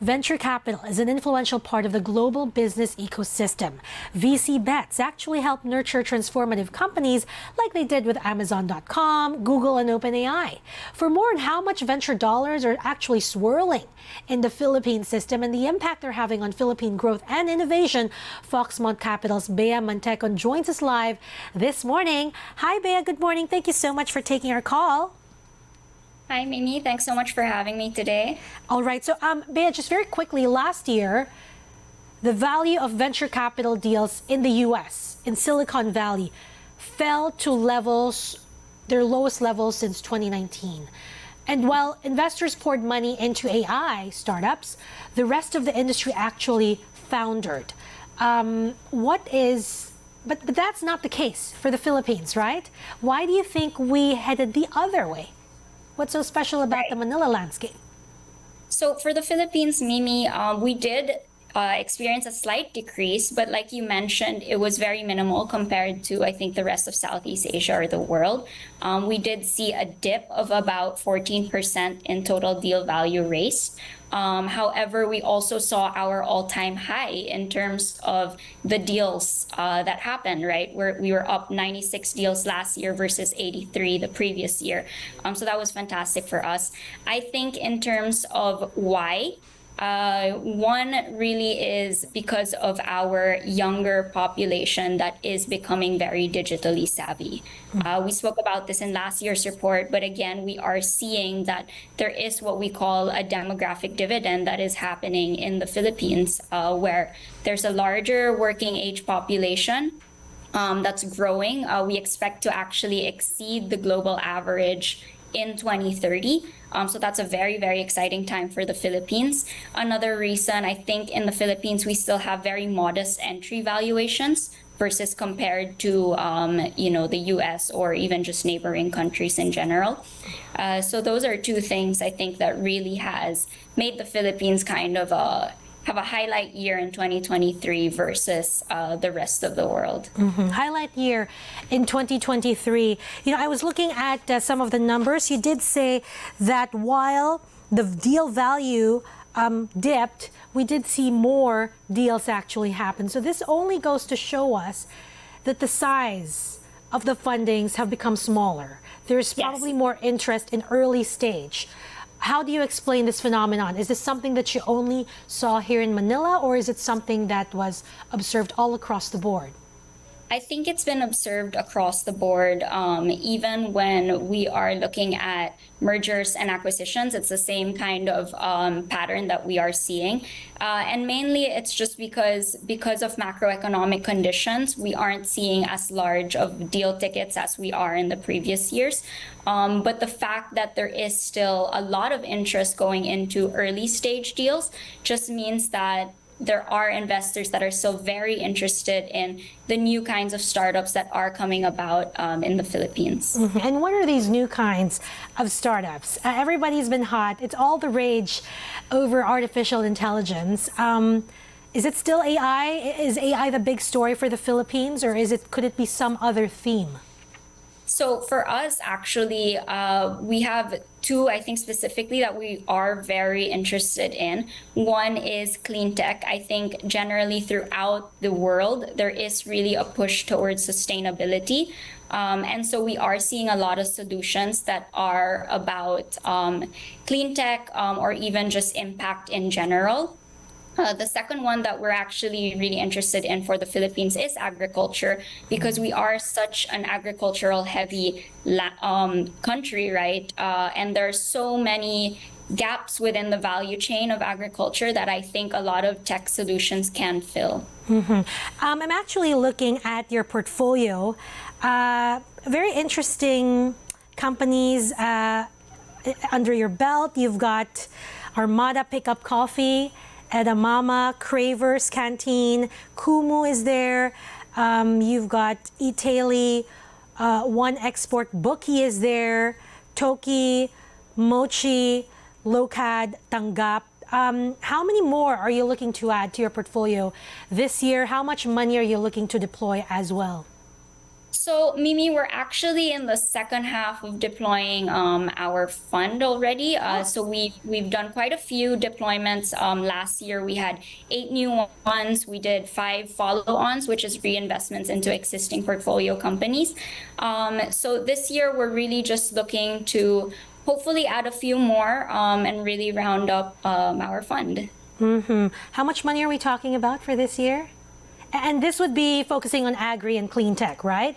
Venture capital is an influential part of the global business ecosystem. VC bets actually help nurture transformative companies like they did with Amazon.com, Google, and OpenAI. For more on how much venture dollars are actually swirling in the Philippine system and the impact they're having on Philippine growth and innovation, Foxmont Capital's Bea Mantecon joins us live this morning. Hi, Bea. Good morning. Thank you so much for taking our call. Hi, Mimi. Thanks so much for having me today. All right. So, um, Bea, just very quickly, last year, the value of venture capital deals in the U.S., in Silicon Valley, fell to levels, their lowest levels since 2019. And while investors poured money into AI startups, the rest of the industry actually foundered. Um, what is, but, but that's not the case for the Philippines, right? Why do you think we headed the other way? What's so special about right. the Manila landscape? So for the Philippines, Mimi, um, we did uh, experience a slight decrease, but like you mentioned, it was very minimal compared to, I think, the rest of Southeast Asia or the world. Um, we did see a dip of about 14% in total deal value raised. Um, however, we also saw our all-time high in terms of the deals uh, that happened. Right, where we were up 96 deals last year versus 83 the previous year. Um, so that was fantastic for us. I think in terms of why uh, one really is because of our younger population that is becoming very digitally savvy. Hmm. Uh, we spoke about this in last year's report, but again, we are seeing that there is what we call a demographic dividend that is happening in the Philippines, uh, where there's a larger working age population. Um, that's growing. Uh, we expect to actually exceed the global average in 2030. Um, so that's a very, very exciting time for the Philippines. Another reason I think in the Philippines, we still have very modest entry valuations versus compared to um, you know the U.S. or even just neighboring countries in general. Uh, so those are two things I think that really has made the Philippines kind of a have a highlight year in 2023 versus uh, the rest of the world. Mm-hmm. Highlight year in 2023. You know, I was looking at uh, some of the numbers. You did say that while the deal value um, dipped, we did see more deals actually happen. So this only goes to show us that the size of the fundings have become smaller. There's probably yes. more interest in early stage. How do you explain this phenomenon? Is this something that you only saw here in Manila, or is it something that was observed all across the board? I think it's been observed across the board, um, even when we are looking at mergers and acquisitions. It's the same kind of um, pattern that we are seeing, uh, and mainly it's just because because of macroeconomic conditions, we aren't seeing as large of deal tickets as we are in the previous years. Um, but the fact that there is still a lot of interest going into early stage deals just means that there are investors that are still very interested in the new kinds of startups that are coming about um, in the Philippines. Mm-hmm. And what are these new kinds of startups? Uh, everybody's been hot. It's all the rage over artificial intelligence. Um, is it still AI? Is AI the big story for the Philippines, or is it? Could it be some other theme? So for us, actually, uh, we have two, I think specifically that we are very interested in. One is clean tech. I think generally throughout the world, there is really a push towards sustainability. Um, and so we are seeing a lot of solutions that are about um, clean tech um, or even just impact in general. Uh, the second one that we're actually really interested in for the Philippines is agriculture because we are such an agricultural heavy um, country, right? Uh, and there are so many gaps within the value chain of agriculture that I think a lot of tech solutions can fill. Mm-hmm. Um, I'm actually looking at your portfolio. Uh, very interesting companies uh, under your belt. You've got Armada Pickup Coffee Edamama, Cravers Canteen, Kumu is there. Um, you've got Italy, uh, One Export Bookie is there, Toki, Mochi, Locad, Tanggap. Um, how many more are you looking to add to your portfolio this year? How much money are you looking to deploy as well? So, Mimi, we're actually in the second half of deploying um, our fund already. Uh, so we we've done quite a few deployments. Um, last year we had eight new ones. We did five follow-ons, which is reinvestments into existing portfolio companies. Um, so this year we're really just looking to hopefully add a few more um, and really round up um, our fund. Mm-hmm. How much money are we talking about for this year? And this would be focusing on agri and clean tech, right?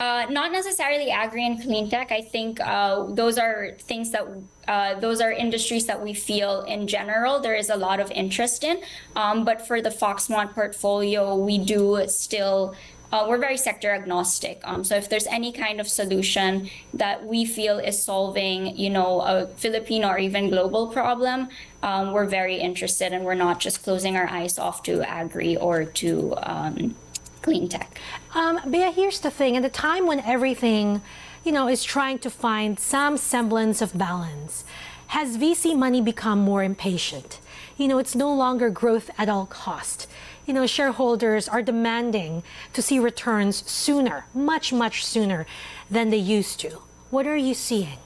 Uh, not necessarily agri and clean tech. I think uh, those are things that uh, those are industries that we feel in general there is a lot of interest in. Um, but for the Foxmont portfolio, we do still. Uh, we're very sector agnostic. Um, so if there's any kind of solution that we feel is solving, you know, a Filipino or even global problem, um, we're very interested, and we're not just closing our eyes off to agri or to um, clean tech. Um, Bea, here's the thing. At a time when everything, you know, is trying to find some semblance of balance, has VC money become more impatient? You know, it's no longer growth at all cost. You know, shareholders are demanding to see returns sooner, much, much sooner than they used to. What are you seeing?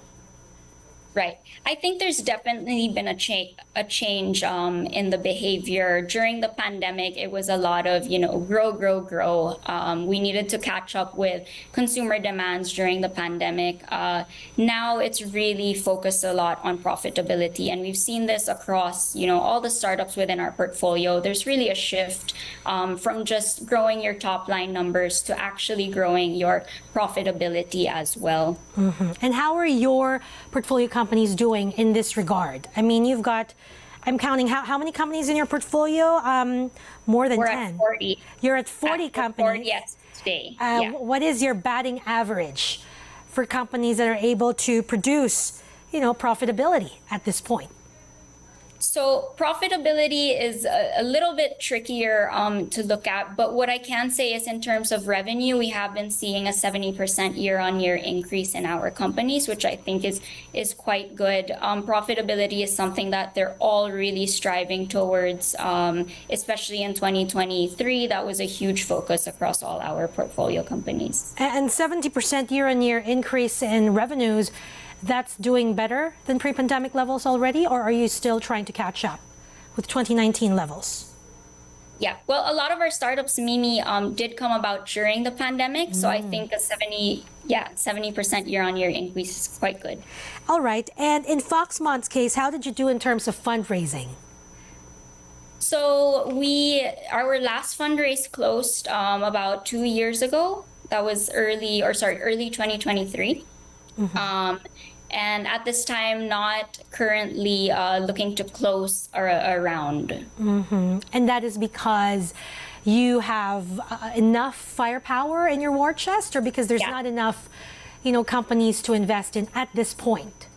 Right. I think there's definitely been a change a change um, in the behavior during the pandemic. It was a lot of you know grow, grow, grow. Um, we needed to catch up with consumer demands during the pandemic. Uh, now it's really focused a lot on profitability, and we've seen this across you know all the startups within our portfolio. There's really a shift um, from just growing your top line numbers to actually growing your profitability as well. Mm-hmm. And how are your portfolio? Companies doing in this regard? I mean, you've got, I'm counting how, how many companies in your portfolio? Um, more than We're 10. At 40. You're at 40 at companies. 40, yes, today. Uh, yeah. What is your batting average for companies that are able to produce, you know, profitability at this point? So profitability is a, a little bit trickier um, to look at, but what I can say is in terms of revenue, we have been seeing a 70% year-on-year increase in our companies, which I think is is quite good. Um, profitability is something that they're all really striving towards, um, especially in 2023. That was a huge focus across all our portfolio companies. And 70% year-on-year increase in revenues that's doing better than pre-pandemic levels already, or are you still trying to catch up with 2019 levels? Yeah, well, a lot of our startups, Mimi, um, did come about during the pandemic. Mm. So I mm. think a 70, yeah, 70% year on year increase is quite good. All right. And in Foxmont's case, how did you do in terms of fundraising? So we, our last fundraise closed um, about two years ago. That was early, or sorry, early 2023. Mm-hmm. Um, and at this time not currently uh, looking to close a, around. Mm-hmm. And that is because you have uh, enough firepower in your war chest, or because there's yeah. not enough, you know, companies to invest in at this point?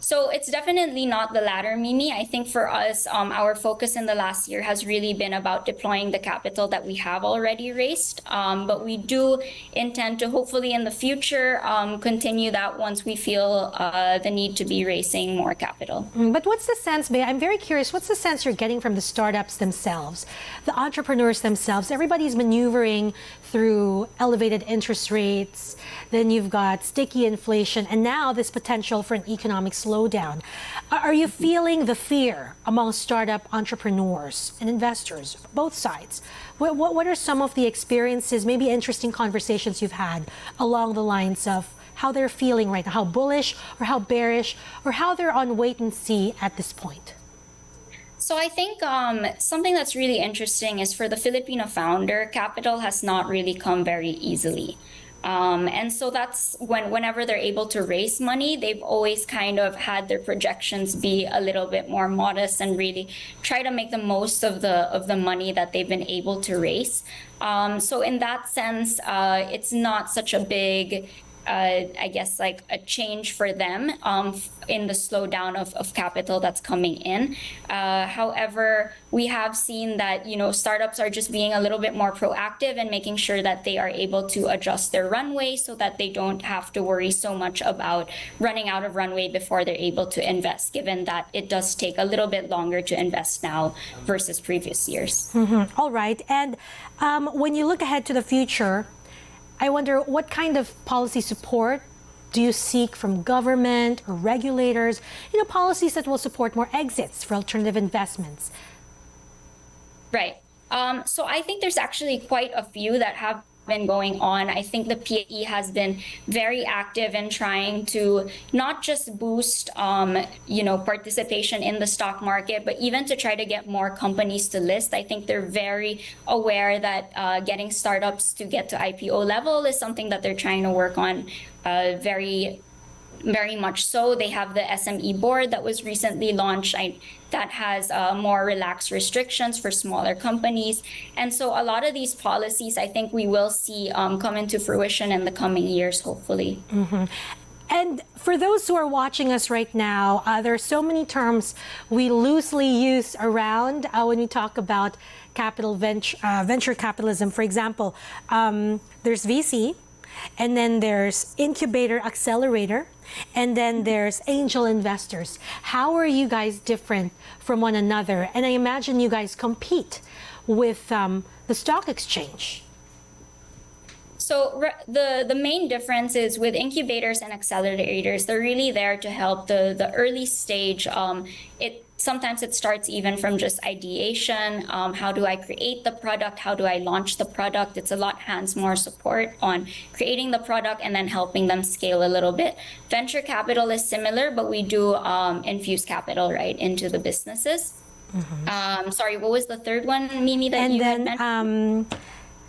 So it's definitely not the latter, Mimi. I think for us, um, our focus in the last year has really been about deploying the capital that we have already raised. Um, but we do intend to hopefully in the future um, continue that once we feel uh, the need to be raising more capital. Mm, but what's the sense, Bea? I'm very curious. What's the sense you're getting from the startups themselves, the entrepreneurs themselves? Everybody's maneuvering through elevated interest rates. Then you've got sticky inflation, and now this potential for an economic slowdown slowdown. Are you feeling the fear among startup entrepreneurs and investors, both sides? What, what, what are some of the experiences, maybe interesting conversations you've had along the lines of how they're feeling right now, how bullish or how bearish, or how they're on wait and see at this point? So I think um, something that's really interesting is for the Filipino founder, capital has not really come very easily. Um, and so that's when whenever they're able to raise money, they've always kind of had their projections be a little bit more modest and really try to make the most of the of the money that they've been able to raise. Um, so in that sense, uh, it's not such a big I guess, like a change for them um, in the slowdown of, of capital that's coming in. Uh, however, we have seen that you know startups are just being a little bit more proactive and making sure that they are able to adjust their runway so that they don't have to worry so much about running out of runway before they're able to invest. Given that it does take a little bit longer to invest now versus previous years. Mm-hmm. All right, and um, when you look ahead to the future I wonder what kind of policy support do you seek from government or regulators? You know, policies that will support more exits for alternative investments. Right. Um, so I think there's actually quite a few that have been going on. I think the PSE has been very active in trying to not just boost, um, you know, participation in the stock market, but even to try to get more companies to list. I think they're very aware that uh, getting startups to get to IPO level is something that they're trying to work on uh, very very much so. They have the SME board that was recently launched I, that has uh, more relaxed restrictions for smaller companies. And so a lot of these policies, I think we will see um, come into fruition in the coming years, hopefully. Mm-hmm. And for those who are watching us right now, uh, there are so many terms we loosely use around uh, when we talk about capital venture, uh, venture capitalism. For example, um, there's VC, and then there's incubator accelerator, and then there's angel investors. How are you guys different from one another? And I imagine you guys compete with um, the stock exchange. So the the main difference is with incubators and accelerators, they're really there to help the the early stage. Um, it sometimes it starts even from just ideation. Um, how do I create the product? How do I launch the product? It's a lot hands more support on creating the product and then helping them scale a little bit. Venture capital is similar, but we do um, infuse capital right into the businesses. Mm-hmm. Um, sorry, what was the third one, Mimi? That and you then, had mentioned? Um,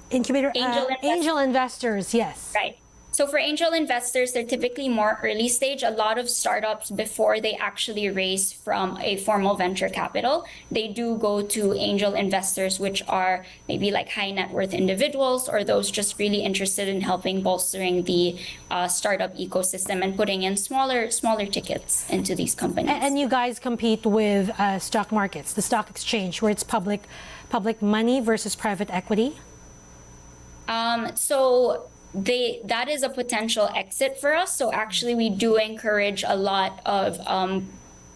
incubator angel, uh, angel investors. Yes. Right. So for angel investors, they're typically more early stage. A lot of startups before they actually raise from a formal venture capital, they do go to angel investors, which are maybe like high net worth individuals or those just really interested in helping bolstering the uh, startup ecosystem and putting in smaller smaller tickets into these companies. And, you guys compete with uh, stock markets, the stock exchange, where it's public public money versus private equity. Um, so they that is a potential exit for us. So actually, we do encourage a lot of um,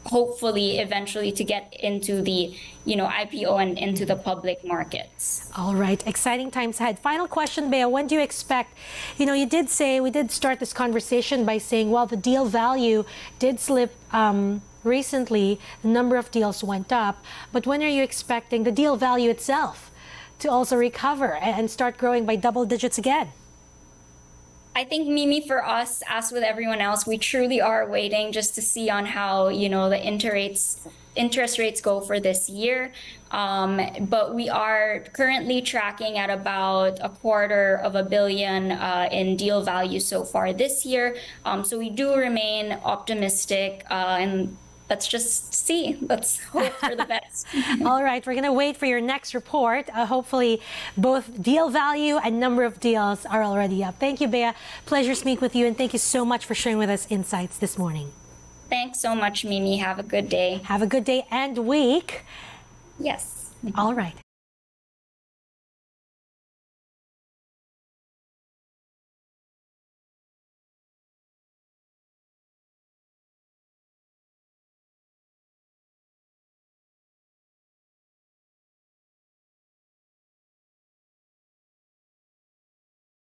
hopefully eventually to get into the you know IPO and into the public markets. All right, exciting times ahead. Final question, Bea. When do you expect? You know, you did say we did start this conversation by saying, well, the deal value did slip. Um, recently, the number of deals went up, but when are you expecting the deal value itself to also recover and start growing by double digits again? I think Mimi, for us, as with everyone else, we truly are waiting just to see on how you know the interest rates interest rates go for this year. Um, but we are currently tracking at about a quarter of a billion uh, in deal value so far this year. Um, so we do remain optimistic uh, and let's just see. Let's hope for the best. All right, we're going to wait for your next report. Uh, hopefully, both deal value and number of deals are already up. Thank you, Bea. Pleasure speak with you, and thank you so much for sharing with us insights this morning. Thanks so much, Mimi. Have a good day. Have a good day and week. Yes. All right.